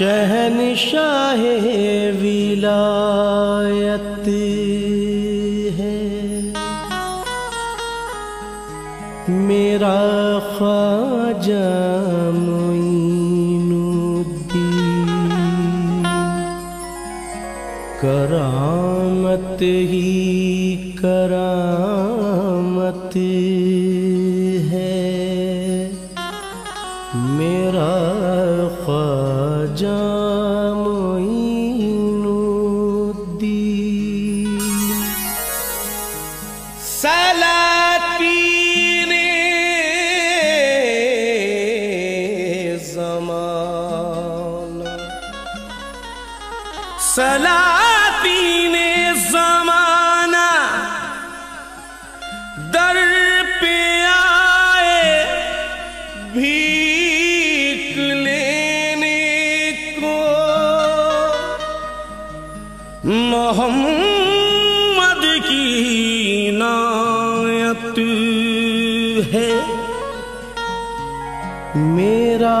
शहनिशहे वयत हे। मेराख् जयु कर मते हि करमति। मोहम्मद की नायत है। मेरा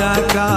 राजा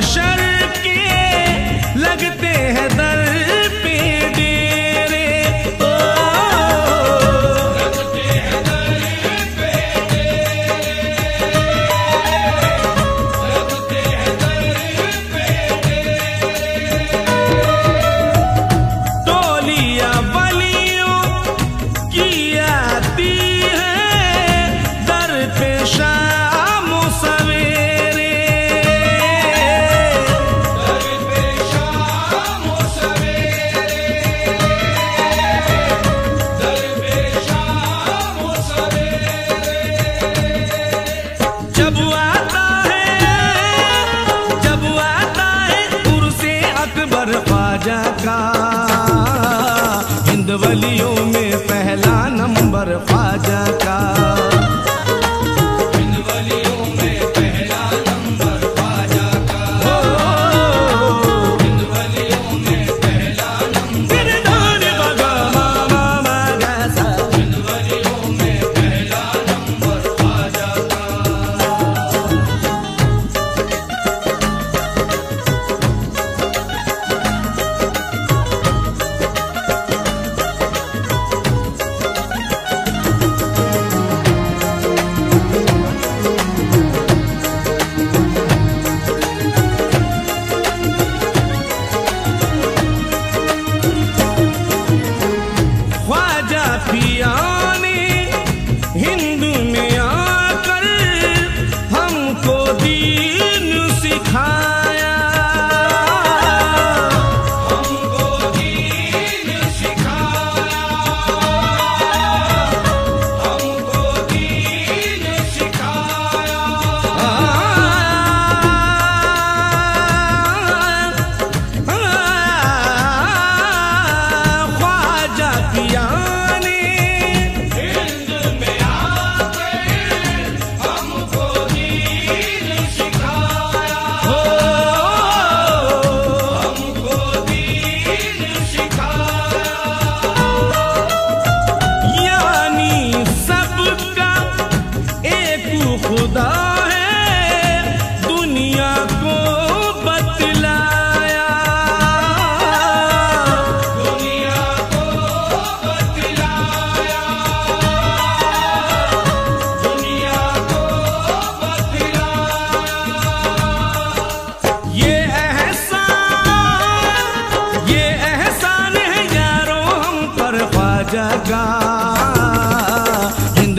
हशर के लगते हिंद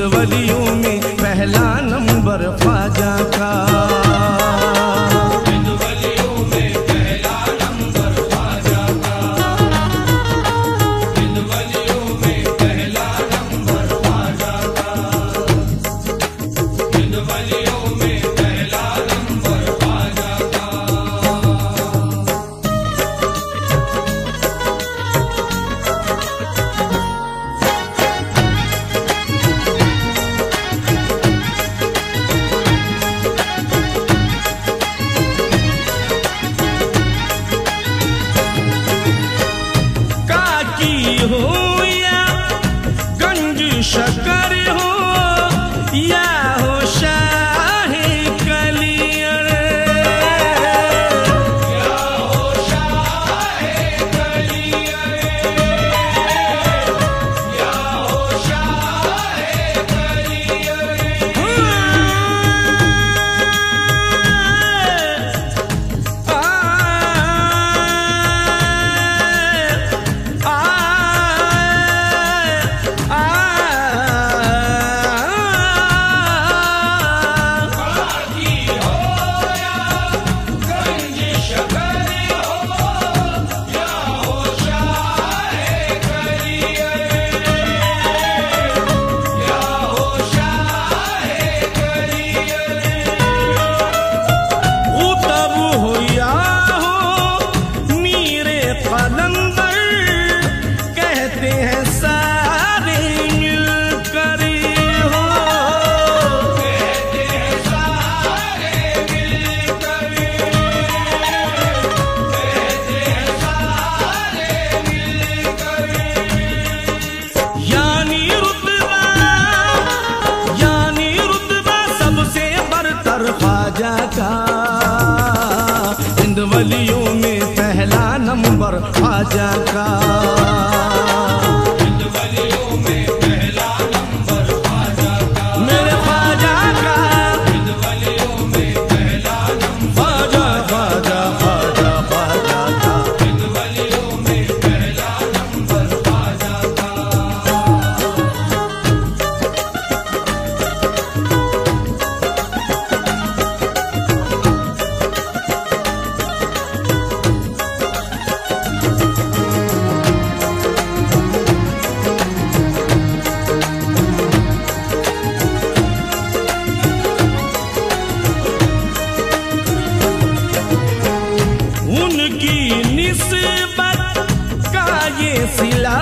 हिंद ख्वाजा का। उनकी निस्बत का ये सिला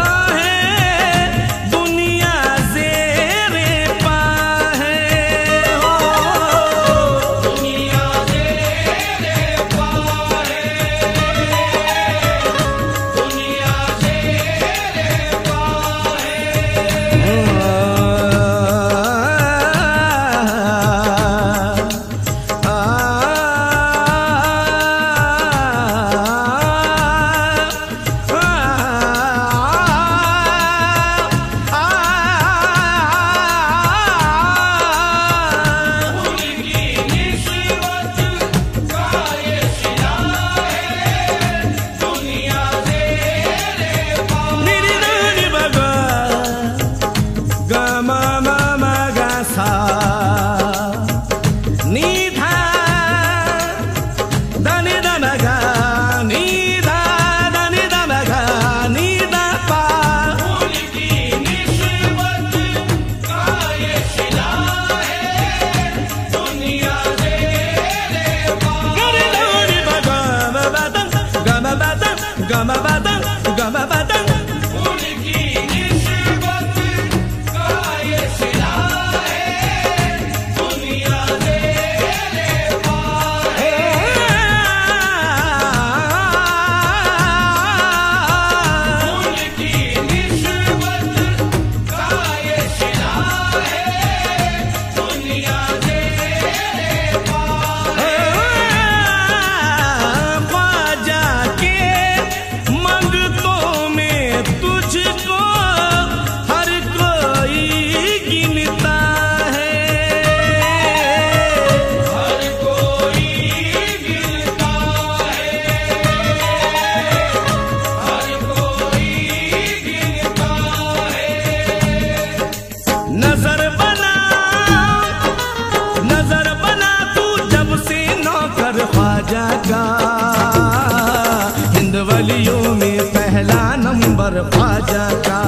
राजा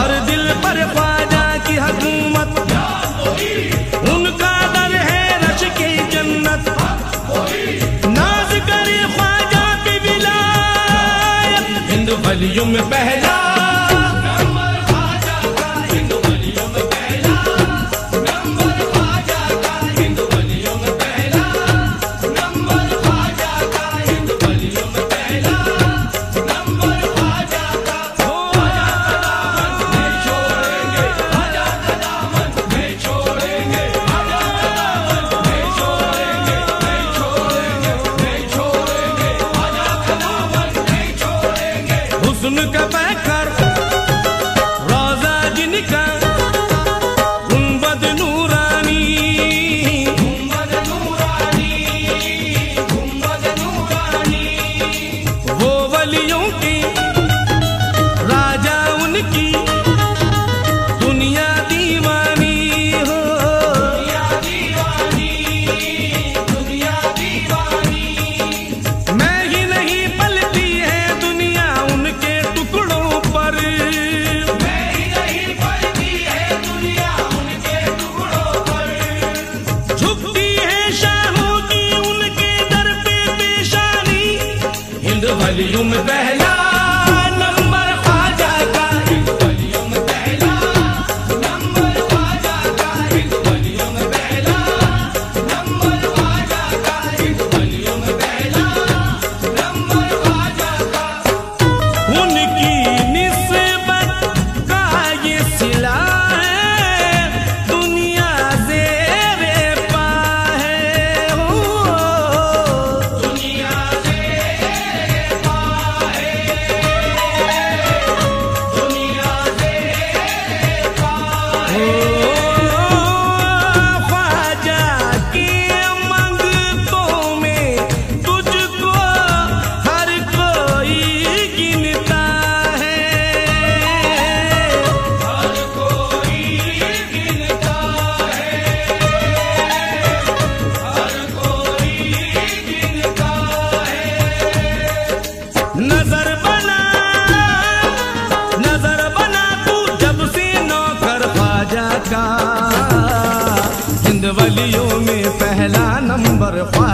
हर दिल पर ख्वाजा की हकूमत। उनका दर है रश की जन्नत। नाज करे ख्वाजा की विलायत। हिंदू वलियों में पहला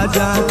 ख्वाजा का